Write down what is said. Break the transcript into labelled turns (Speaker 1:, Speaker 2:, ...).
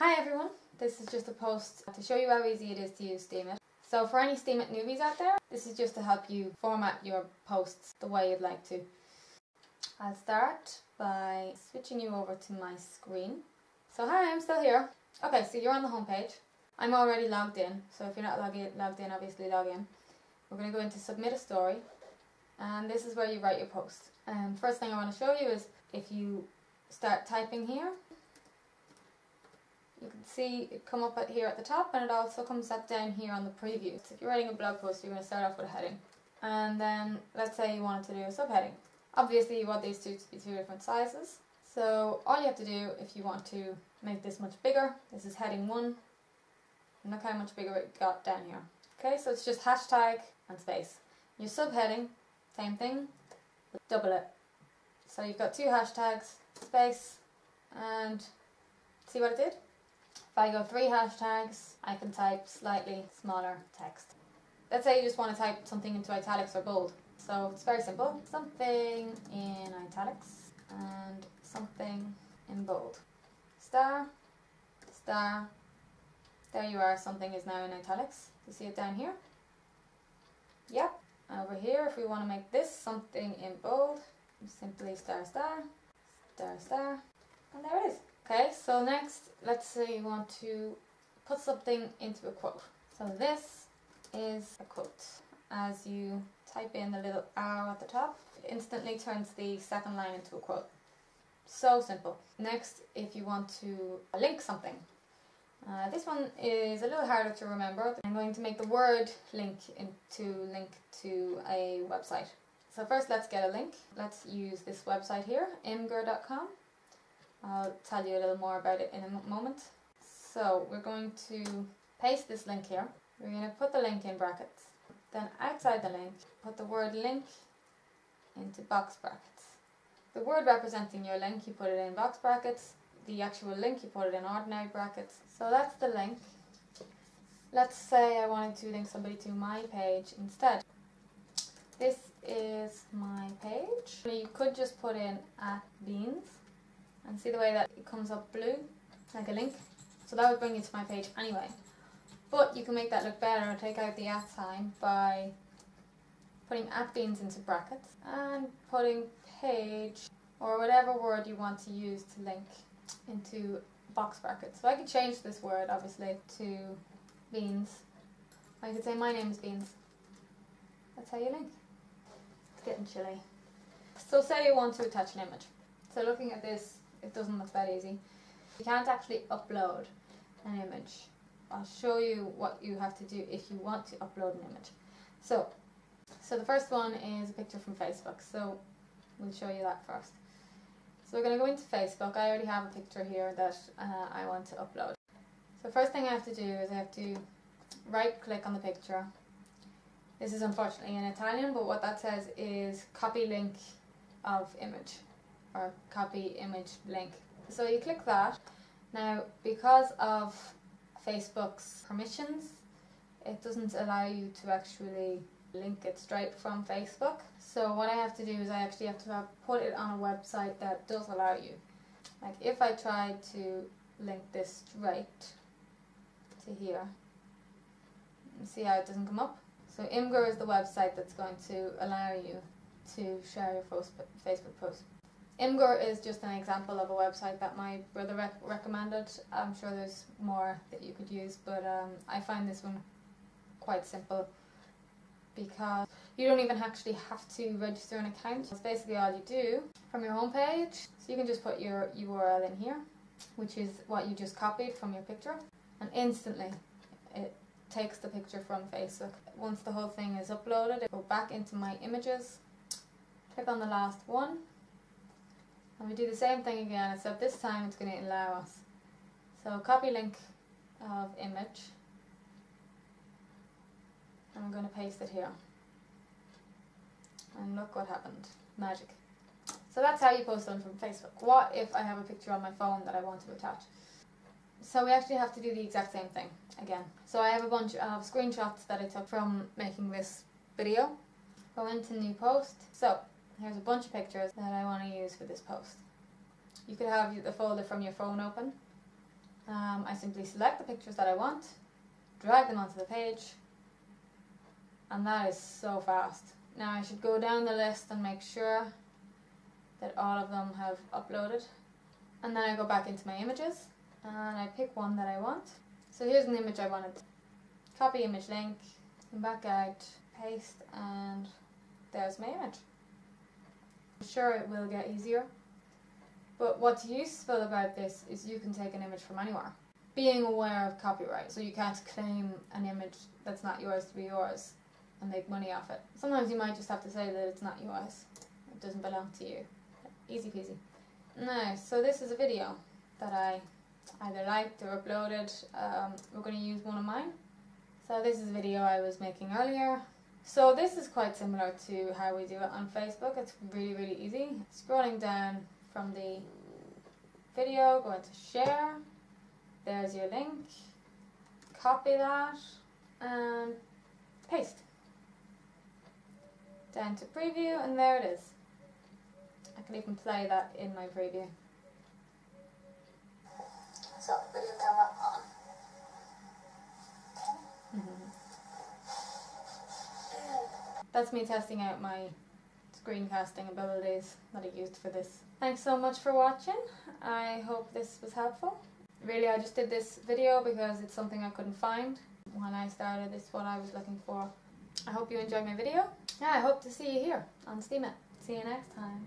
Speaker 1: Hi everyone, this is just a post to show you how easy it is to use Steemit. So for any Steemit newbies out there, this is just to help you format your posts the way you'd like to. I'll start by switching you over to my screen. So hi, I'm still here. Okay, so you're on the home page. I'm already logged in, so if you're not logged in, obviously log in. We're going to go into submit a story and this is where you write your post. Um, first thing I want to show you is if you start typing here you can see it come up here at the top and it also comes up down here on the preview. So if you're writing a blog post you're going to start off with a heading and then let's say you wanted to do a subheading. Obviously you want these two to be two different sizes so all you have to do if you want to make this much bigger, this is heading 1 and look how much bigger it got down here. Okay so it's just hashtag and space. Your subheading, same thing, double it. So you've got two hashtags, space and see what it did? If I go three hashtags, I can type slightly smaller text. Let's say you just want to type something into italics or bold. So it's very simple. Something in italics and something in bold. Star, star, there you are, something is now in italics. You see it down here? Yep. Over here, if we want to make this something in bold, simply star, star, star, star, and there it is. Okay, so next, let's say you want to put something into a quote. So this is a quote. As you type in the little arrow at the top, it instantly turns the second line into a quote. So simple. Next, if you want to link something. Uh, this one is a little harder to remember. I'm going to make the word link into link to a website. So first let's get a link. Let's use this website here, imgur.com. I'll tell you a little more about it in a moment. So we're going to paste this link here. We're going to put the link in brackets. Then outside the link, put the word link into box brackets. The word representing your link, you put it in box brackets. The actual link, you put it in ordinary brackets. So that's the link. Let's say I wanted to link somebody to my page instead. This is my page. You could just put in at beanz and see the way that it comes up blue like a link? So that would bring you to my page anyway. But you can make that look better. And take out the at sign by putting at beanz into brackets and putting page or whatever word you want to use to link into box brackets. So I could change this word obviously to beans. I could say my name is beans. That's how you link. It's getting chilly. So say you want to attach an image. So looking at this it doesn't look that easy. You can't actually upload an image. I'll show you what you have to do if you want to upload an image. So, so the first one is a picture from Facebook. So we'll show you that first. So we're going to go into Facebook. I already have a picture here that uh, I want to upload. So first thing I have to do is I have to right click on the picture. This is unfortunately in Italian, but what that says is copy link of image or copy image link. So you click that. Now because of Facebook's permissions it doesn't allow you to actually link it straight from Facebook. So what I have to do is I actually have to have put it on a website that does allow you. Like if I try to link this straight to here, see how it doesn't come up? So Imgur is the website that's going to allow you to share your Facebook post. Imgur is just an example of a website that my brother rec recommended. I'm sure there's more that you could use, but um, I find this one quite simple because you don't even actually have to register an account. It's basically all you do from your homepage. So you can just put your URL in here, which is what you just copied from your picture, and instantly it takes the picture from Facebook. Once the whole thing is uploaded, it go back into my images, click on the last one, and we do the same thing again, except this time it's going to allow us. So copy link of image. And I'm going to paste it here. And look what happened. Magic. So that's how you post them from Facebook. What if I have a picture on my phone that I want to attach? So we actually have to do the exact same thing again. So I have a bunch of screenshots that I took from making this video. Go into new post. So Here's a bunch of pictures that I want to use for this post. You could have the folder from your phone open Um, I simply select the pictures that I want, drag them onto the page, and that is so fast. Now I should go down the list and make sure that all of them have uploaded. And then I go back into my images and I pick one that I want. So here's an image I wanted. Copy image link, back out, paste, and there's my image. I'm sure it will get easier. But what's useful about this is you can take an image from anywhere. Being aware of copyright, so you can't claim an image that's not yours to be yours and make money off it. Sometimes you might just have to say that it's not yours. It doesn't belong to you. Easy peasy. Now, so this is a video that I either liked or uploaded. Um, we're going to use one of mine. So this is a video I was making earlier. So this is quite similar to how we do it on Facebook. It's really, really easy. Scrolling down from the video, going to share. There's your link. Copy that and paste. Down to preview and there it is. I can even play that in my preview.
Speaker 2: So,
Speaker 1: That's me testing out my screencasting abilities that I used for this. Thanks so much for watching. I hope this was helpful. Really, I just did this video because it's something I couldn't find when I started. This what I was looking for. I hope you enjoyed my video. Yeah, I hope to see you here on Steemit. See you next time.